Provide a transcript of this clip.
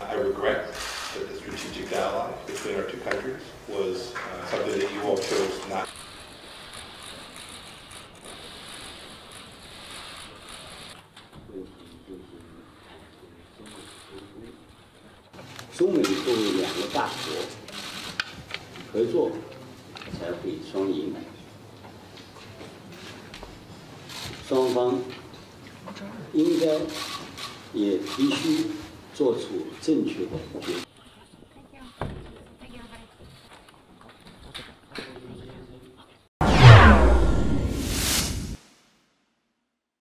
I regret that the strategic dialogue between our two countries was uh, something that you all chose not 中美作为两个大国，合作才会双赢。双方应该也必须做出正确的决定。